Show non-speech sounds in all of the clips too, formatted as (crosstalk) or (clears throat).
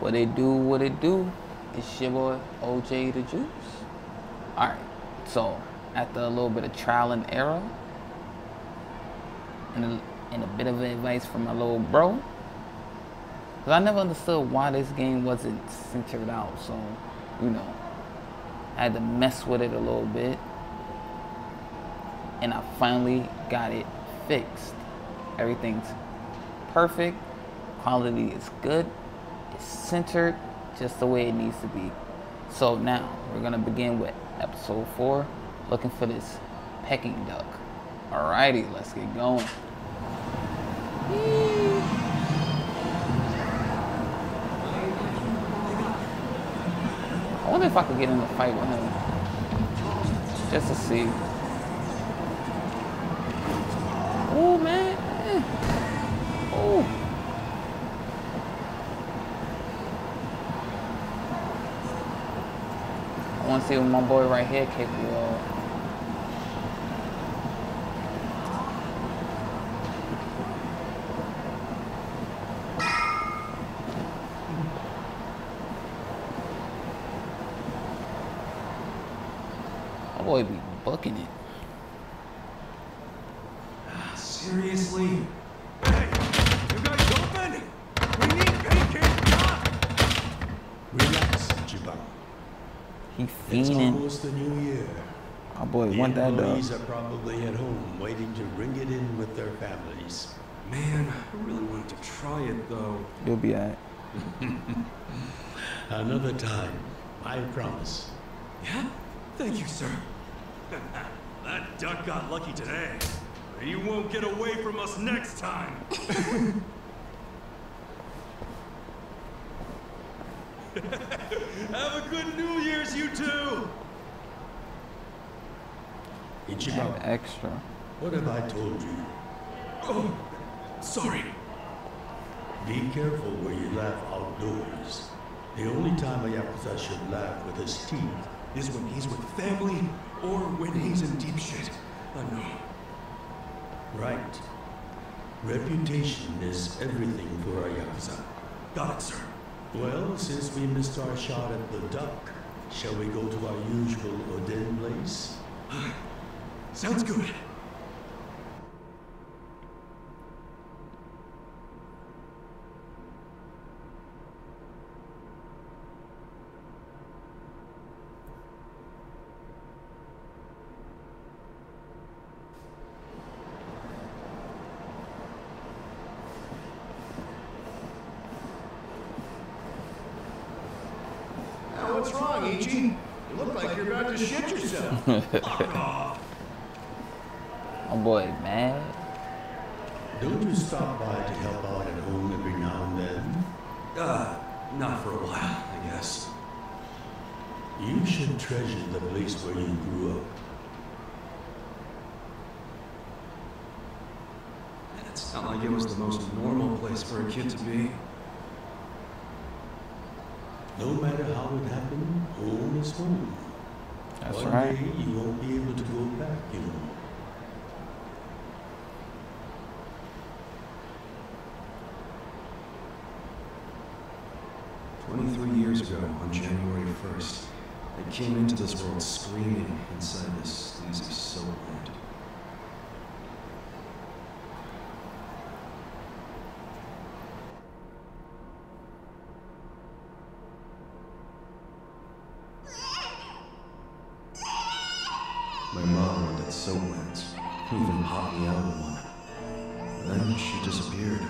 What it do, what it do. It's your boy OJ the Juice. Alright, so after a little bit of trial and error, and a, and a bit of advice from my little bro, because I never understood why this game wasn't centered out, so, you know, I had to mess with it a little bit. And I finally got it fixed. Everything's perfect, quality is good, centered just the way it needs to be. So now we're gonna begin with episode four, looking for this pecking duck. Alrighty, let's get going. I wonder if I could get in a fight with him. Just to see. Oh man. Oh. Want to see what my boy right here capable of. My boy be booking it. Seriously? Hey, you guys open? We need bacon! Relax, Jiban. He It's almost the new year. My boy The want that dog. are probably at home waiting to bring it in with their families. Man, I really wanted to try it though. You'll be alright. (laughs) Another time, I promise. Yeah? Thank you, sir. (laughs) that duck got lucky today. He won't get away from us next time. (laughs) Have a good New Year's, you two! Ichiban, Extra. what have I told you? Oh, sorry. Be careful where you laugh outdoors. The only time a Yakuza should laugh with his teeth Is when he's with family or when he's in deep shit. I know. Right. Reputation is everything for a Yakuza. Got it, sir. Well, since we missed our shot at the duck, shall we go to our usual Oden place? Sounds good. Now, what's wrong, Ichi? You look like you're about to shit yourself. Fuck (laughs) off. My boy man. Don't you stop by to help out at home every now and then? Uh, not for a while, I guess. You should treasure the place where you grew up. It's not like it was the most normal place for a kid to be. No matter how it happened, home is home. That's One right. day you won't be able to go back, you know. Twenty-three years ago, on January 1st, I came into this world screaming inside this sleazy soap land. Then she disappeared.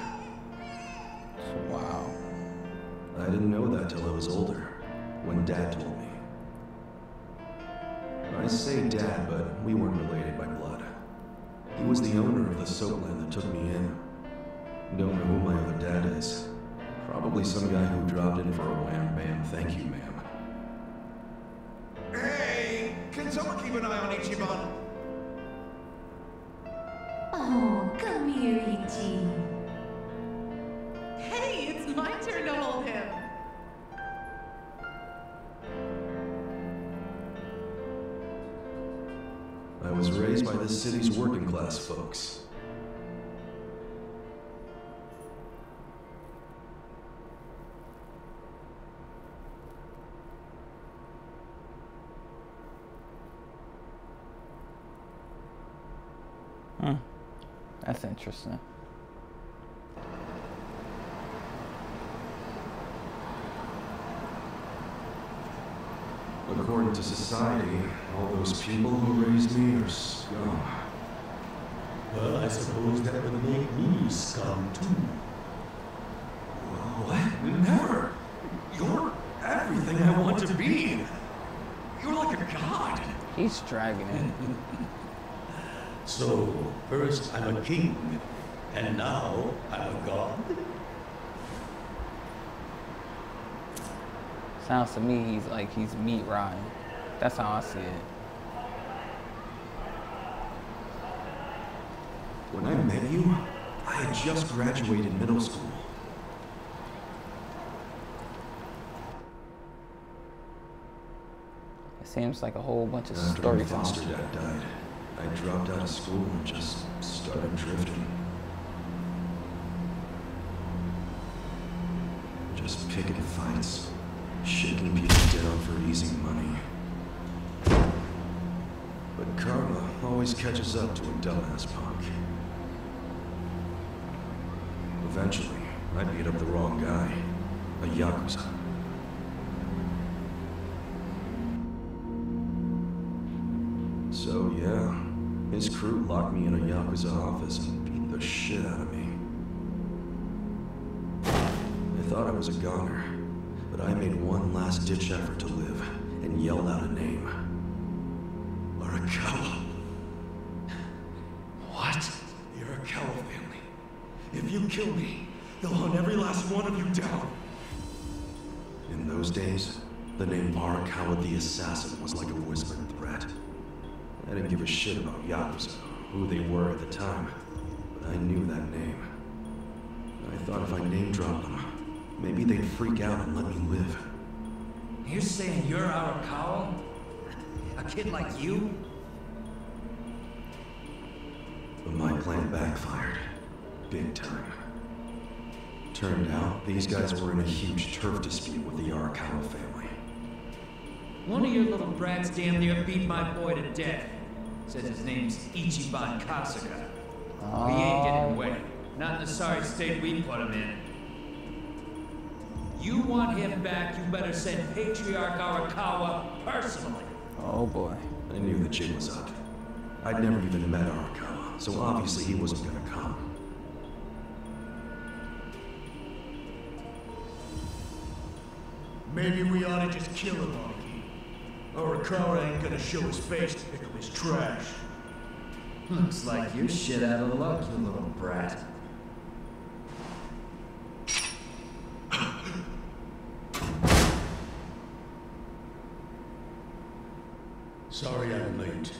Wow. I didn't know that till I was older, when Dad told me. I say Dad, but we weren't related by blood. He was the owner of the soapland that took me in. Don't know who my other dad is. Probably some guy who dropped in for a wham bam thank you, ma'am. hey, can someone keep an eye on Ichiban? Hey, it's my turn to hold him. I was raised by the city's working class folks. Hmm. That's interesting. To society, all those people who raised me are scum. Well, I suppose that would make me scum too. What? Never! You're everything I want to be! You're like a god! He's dragging it. (laughs) So, first I'm a king, and now I'm a god? Sounds to me he's like he's meat riding. That's how I see it. When I met you, I had just graduated middle school. It seems like a whole bunch of After my stories. foster dad died, I dropped out of school and just started drifting. Just picking fights, shaking people down for easy money. But karma always catches up to a dumbass punk. Eventually, I beat up the wrong guy, a Yakuza. So yeah, his crew locked me in a Yakuza office and beat the shit out of me. I thought I was a goner, but I made one last ditch effort to live and yelled out a name. Arakawa. What? The Arakawa family. If you kill me, they'll hunt every last one of you down. In those days, the name Arakawa the Assassin was like a whispered threat. I didn't give a shit about Yakuza, who they were at the time, but I knew that name. I thought if I name dropped them, maybe they'd freak out and let me live. You're saying you're our Arakawa? A kid like you? But my plan backfired. Big time. Turned out, these guys were in a huge turf dispute with the Arakawa family. One of your little brats damn near beat my boy to death. Says his name's Ichiban Kasuga. We ain't getting ah. away. Not in the sorry state we put him in. You want him back, you better send Patriarch Arakawa personally. Oh boy. I knew the jig was up. I'd never even met Arakawa, so obviously he wasn't gonna come. Maybe we ought to just kill him, Monkey. Arakawa ain't gonna show his face to pick up his trash. Looks like you're shit out of luck, you little brat. Sorry I'm late.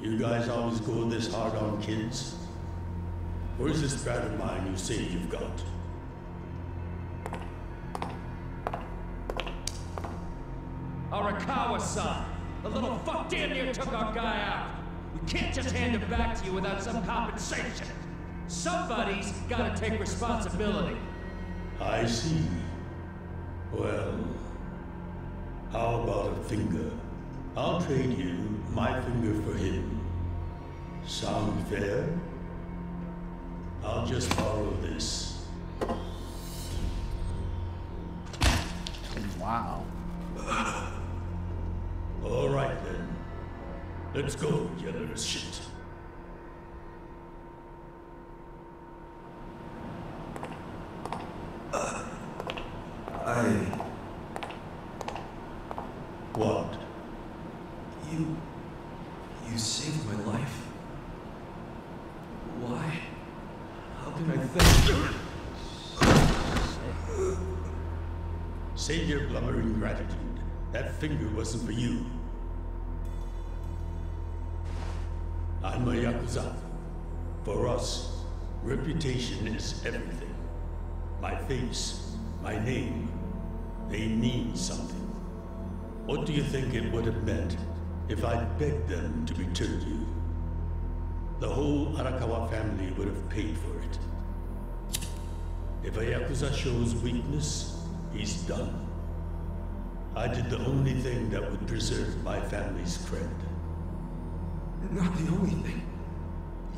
You guys always go this hard on kids? Where's this brat of mine you say you've got? Arakawa-san! The little fuck damn near took our guy out! We can't just hand him back to you without some compensation! Somebody's gotta take responsibility! I see. Well, how about a finger? I'll trade you my finger for him. Sound fair? I'll just borrow this. Wow. (laughs) All right then. Let's go, little shit. I... What? You... You saved my life? Why? How can I thank you? Blubbering gratitude. That finger wasn't for you. I'm a Yakuza. For us, reputation is everything. My face, my name, they mean something. What do you think it would have meant if I'd begged them to return you? The whole Arakawa family would have paid for it. If a Yakuza shows weakness, he's done. I did the only thing that would preserve my family's cred. Not the only thing.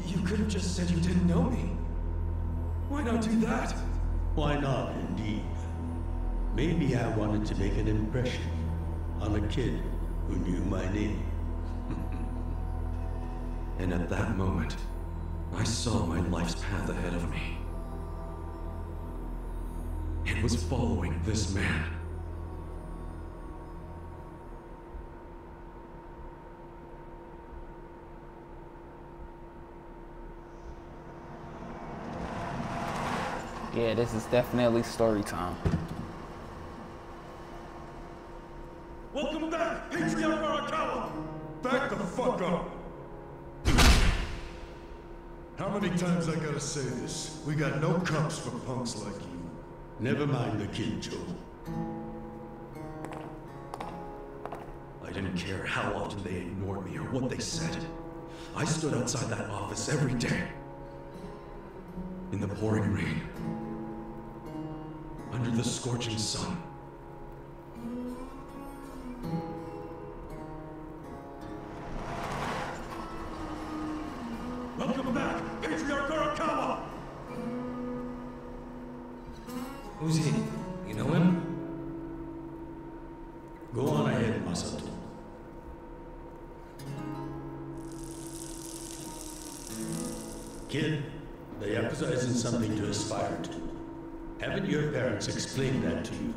You could have just said you didn't know me. Why not do that? Why not, indeed? Maybe I wanted to make an impression on a kid who knew my name. (laughs) And at that moment, I saw my life's path ahead of me. It was following this man. Yeah, this is definitely story time. Welcome back, Patriarch Arakawa! Back the fuck up! How many times I gotta say this? We got no cups for punks like you. Never mind the kid, Joe. I didn't care how often they ignored me or what they said. I stood outside that office every day. In the pouring rain. Under the scorching sun. Welcome back, Patriarch Arakawa! Who's he? Haven't your parents explained that to you?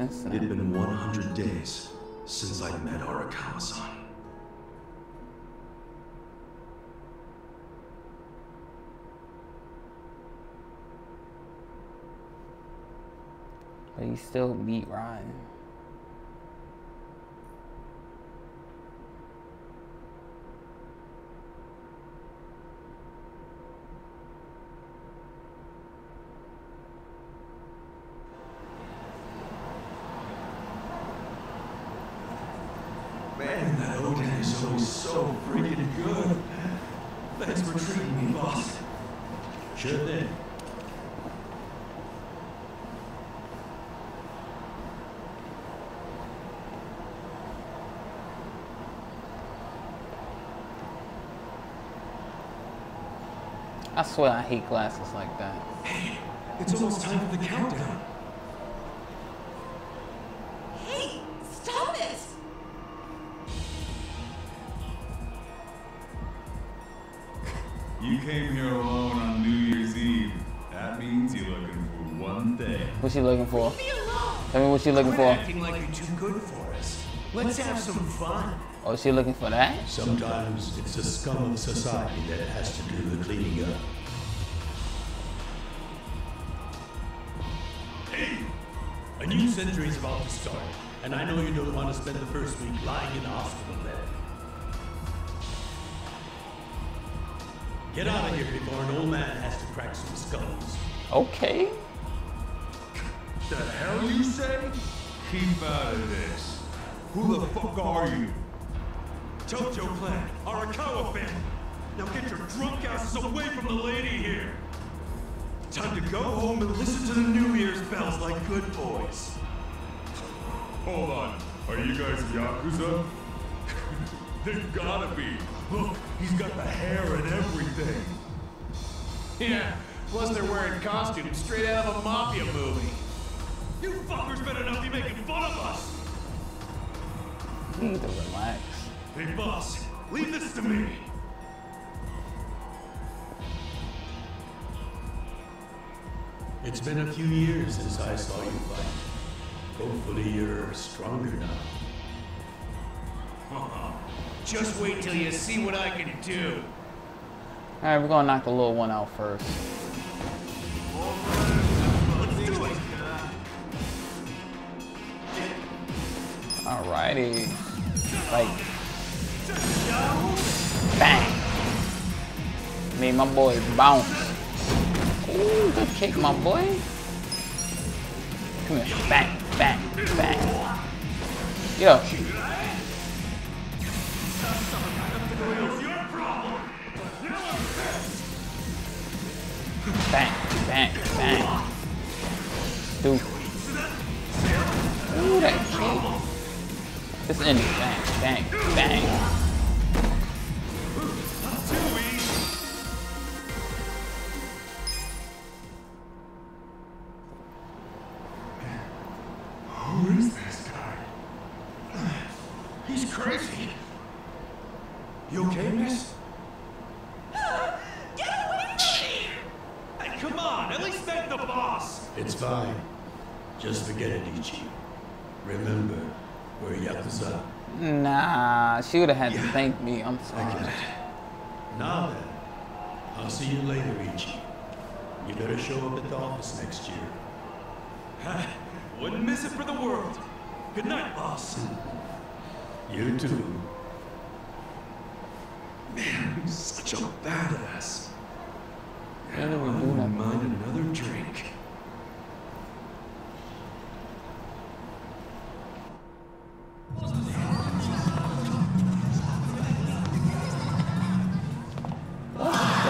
It had been 100 days since I'd met Arakawa-san. But he still beat Ryan. Man, that Oden is always so freaking good. Thanks for treating me, boss. Sure thing. I swear I hate glasses like that. Hey, it's almost time for the countdown. Hey, stop this! You came here alone on New Year's Eve. That means you're looking for one thing. What's you looking for? Leave me alone! Tell me what you looking for. acting like you're too good for us. Let's have some fun. Oh, she looking for that? Sometimes it's the scum of society that has to do the cleaning up. Hey! A new century is about to start, and I know you don't want to spend the first week lying in the hospital bed. Get out of here before an old man has to crack some skulls. Okay. The hell you say? Keep out of this. Who the fuck are you? Tojo clan, Arakawa family. Now get your drunk asses away from the lady here. Time to go home and listen to the New Year's bells like good boys. Hold on. Are you guys Yakuza? (laughs) They've gotta be. Look, he's got the hair and everything. Yeah. Plus they're wearing costumes straight out of a mafia movie. You fuckers better not be making fun of us. You need to relax. Hey, boss, leave this to me. It's been a few years since I saw you fight. Hopefully you're stronger now. Huh? Just wait till you see what I can do. Alright, we're gonna knock the little one out first. Let's do it. Alrighty. Like, bang. Made my boy bounce. Ooh, good kick, my boy. Come here. Bang, bang, bang. Yo. Bang, bang, bang. Dude. Ooh, that kick. Just end it. Bang, bang, bang. We're Yakuza. Nah, she would have had to thank me. I'm sorry. Now then, I'll see you later, Ichi. You better show up at the office next year. (laughs) Wouldn't miss it for the world. Good night, boss. (laughs) You too. Man, he's such a badass. Ain't I do wouldn't nothing. mind another drink.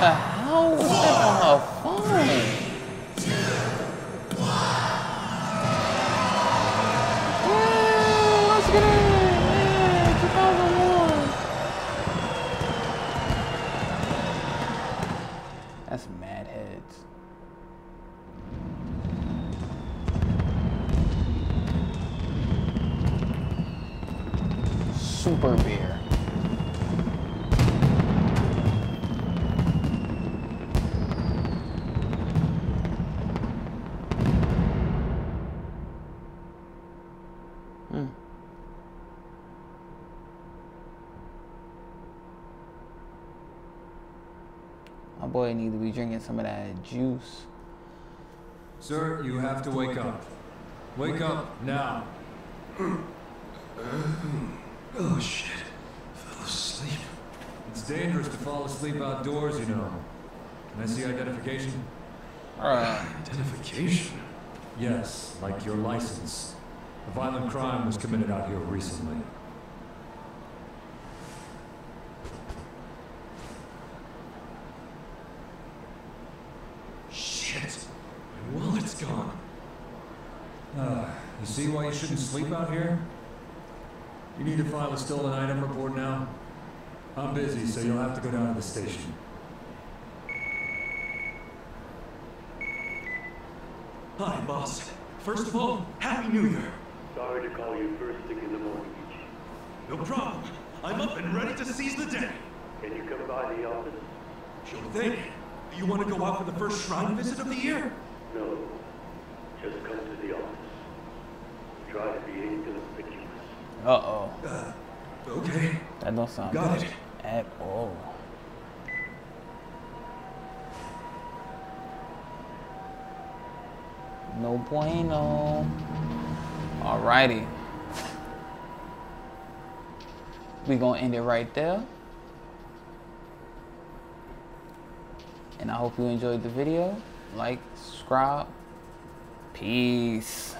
The hell? was that boy need to be drinking some of that juice. Sir, you have to wake up. Wake up now. (clears throat) Oh shit. Fell asleep. It's dangerous to fall asleep outdoors, you know. Can I see identification? Alright. Identification. Yes, like your license. A violent crime was committed out here recently. Shit. My wallet's gone. Uh, you see why you shouldn't sleep out here? You need to file a stolen item report now? I'm busy, so you'll have to go down to the station. Hi, boss. First of all, Happy New Year. Sorry to call you first thing in the morning. No problem. I'm up and ready to seize the day. Can you come by the office? Sure thing. Do you want to go out for the first shrine visit of the year? No. Just come to the office. Try to be inconspicuous. Uh oh. Uh, okay. That don't sound Got good it. at all. No bueno. Alrighty. We gonna end it right there. And I hope you enjoyed the video. Like, subscribe. Peace.